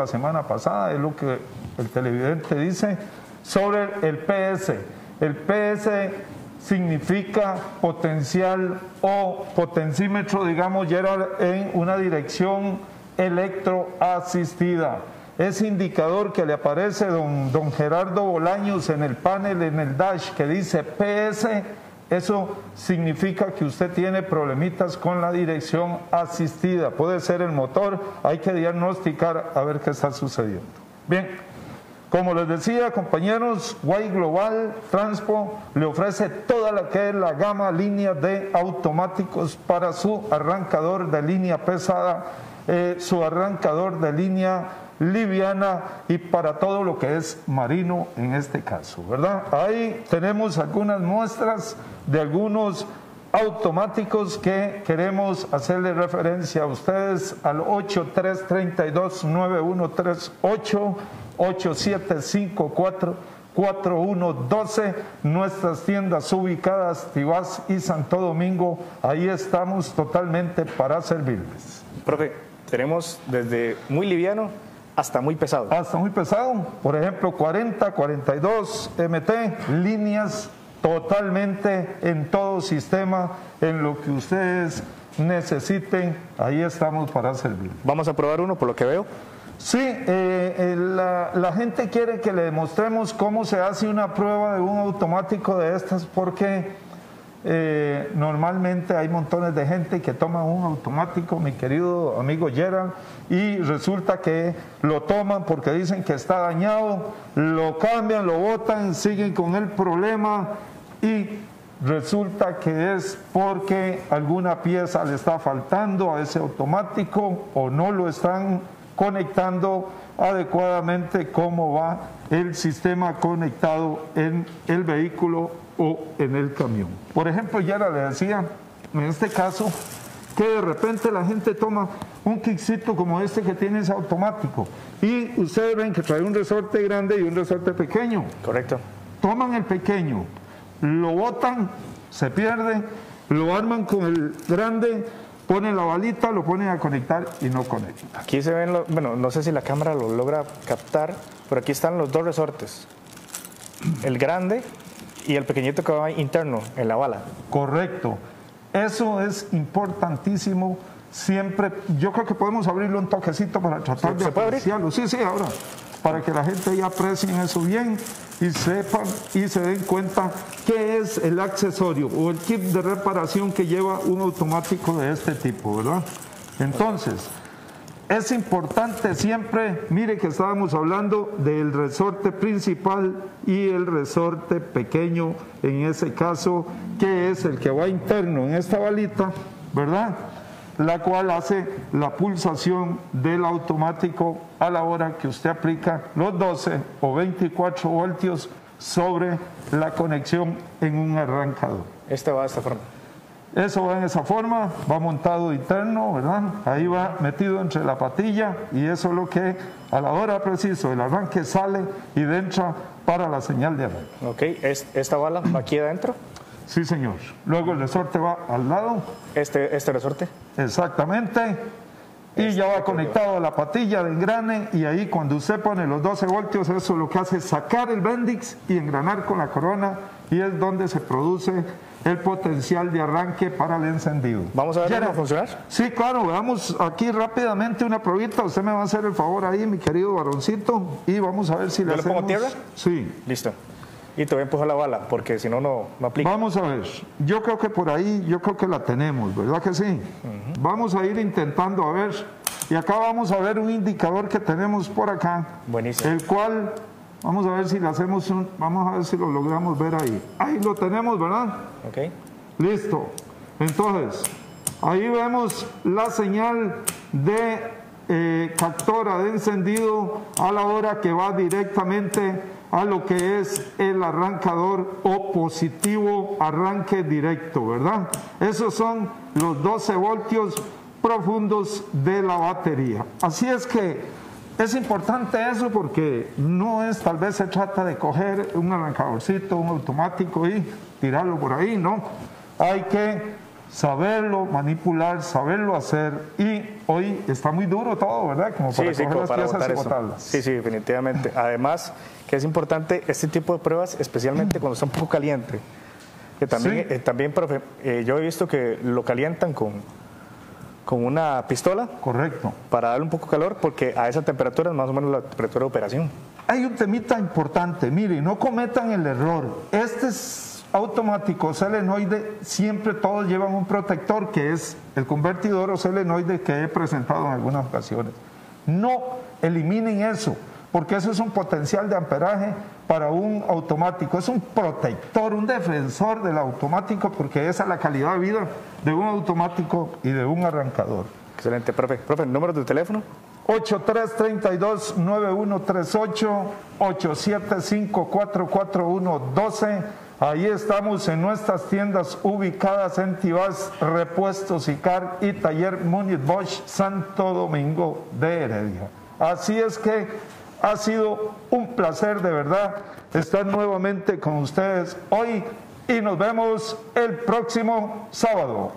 la semana pasada, es lo que el televidente dice, sobre el PS. El PS significa potencial o potencímetro, digamos, era en una dirección electroasistida. Ese indicador que le aparece don, don Gerardo Bolaños en el panel, en el dash, que dice PS, eso significa que usted tiene problemitas con la dirección asistida. Puede ser el motor, hay que diagnosticar a ver qué está sucediendo. Bien, como les decía, compañeros, Y Global Transpo le ofrece toda la que es la gama línea de automáticos para su arrancador de línea pesada, eh, su arrancador de línea liviana y para todo lo que es marino en este caso, ¿verdad? Ahí tenemos algunas muestras de algunos automáticos que queremos hacerle referencia a ustedes al 8332-9138, 8754. 4112, nuestras tiendas ubicadas Tibás y Santo Domingo, ahí estamos totalmente para servirles. Profe, tenemos desde muy liviano hasta muy pesado. Hasta muy pesado, por ejemplo 40, 42 MT, líneas totalmente en todo sistema, en lo que ustedes necesiten, ahí estamos para servir. Vamos a probar uno por lo que veo. Sí, eh, eh, la, la, gente quiere que le demostremos cómo se hace una prueba de un automático de estas porque eh, normalmente hay montones de gente que toma un automático, mi querido amigo Gerald, y resulta que lo toman porque dicen que está dañado, lo cambian, lo botan, siguen con el problema y resulta que es porque alguna pieza le está faltando a ese automático o no lo están conectando adecuadamente cómo va el sistema conectado en el vehículo o en el camión. Por ejemplo, ya le decía, en este caso, que de repente la gente toma un kickcito como este que tiene ese automático y ustedes ven que trae un resorte grande y un resorte pequeño. Correcto. Toman el pequeño, lo botan, se pierde, lo arman con el grande ponen la balita, lo ponen a conectar y no conecta. Aquí se ven, bueno, no sé si la cámara lo logra captar, pero aquí están los dos resortes. El grande y el pequeñito que va interno en la bala. Correcto. Eso es importantísimo. Siempre, yo creo que podemos abrirlo un toquecito para tratar de apreciarlo. Sí, sí, ahora para que la gente ya aprecie eso bien y sepan y se den cuenta qué es el accesorio o el kit de reparación que lleva un automático de este tipo, ¿verdad? Entonces, es importante siempre, mire que estábamos hablando del resorte principal y el resorte pequeño, en ese caso, que es el que va interno en esta balita, ¿verdad? La cual hace la pulsación del automático a la hora que usted aplica los 12 o 24 voltios sobre la conexión en un arrancador. Este va de esta forma. Eso va en esa forma, va montado interno, ¿verdad? Ahí va metido entre la patilla y eso es lo que a la hora preciso el arranque sale y entra para la señal de arranque. Ok, ¿esta bala va aquí adentro? Sí, señor. Luego el resorte va al lado. ¿Este, este resorte? Exactamente. Y ya va conectado a la patilla de engrane y ahí cuando usted pone los 12 voltios, eso lo que hace es sacar el bendix y engranar con la corona y es donde se produce el potencial de arranque para el encendido. ¿Vamos a ver cómo funcionar? Sí, claro, veamos aquí rápidamente una probita. Usted me va a hacer el favor ahí, mi querido varoncito, y vamos a ver si le hacemos... pongo tierra? Sí. Listo. Y te voy a empujar la bala, porque si no, no, aplica. Vamos a ver. Yo creo que por ahí, yo creo que la tenemos, ¿verdad que sí? Vamos a ir intentando a ver. Y acá vamos a ver un indicador que tenemos por acá. Buenísimo. El cual, vamos a ver si le hacemos un, vamos a ver si lo logramos ver ahí. Ahí lo tenemos, ¿verdad? Ok. Listo. Entonces, ahí vemos la señal de eh, captora de encendido a la hora que va directamente a lo que es el arrancador o positivo arranque directo, ¿verdad? Esos son los 12 voltios profundos de la batería. Así es que es importante eso porque no es, tal vez se trata de coger un arrancadorcito, un automático y tirarlo por ahí, no. Hay que saberlo manipular, saberlo hacer y hoy está muy duro todo, ¿verdad? Como para sí, coger las piezas y botarlas. Sí, sí, definitivamente. Además, que es importante este tipo de pruebas, especialmente cuando está un poco caliente. Que también, eh, también profe, eh, yo he visto que lo calientan con, con una pistola. Correcto. Para darle un poco de calor, porque a esa temperatura es más o menos la temperatura de operación. Hay un temita importante, mire, no cometan el error. Este es automático solenoide, siempre todos llevan un protector que es el convertidor o solenoide que he presentado en algunas ocasiones. No eliminen eso, porque eso es un potencial de amperaje para un automático, es un protector, un defensor del automático, porque esa es la calidad de vida de un automático y de un arrancador. Excelente, profe. Profe, ¿el número de teléfono? 8332-9138, 875-441-12. Ahí estamos en nuestras tiendas ubicadas en Tibás, Repuestos Icar y Taller Munich Bosch, Santo Domingo de Heredia. Así es que ha sido un placer de verdad estar nuevamente con ustedes hoy y nos vemos el próximo sábado.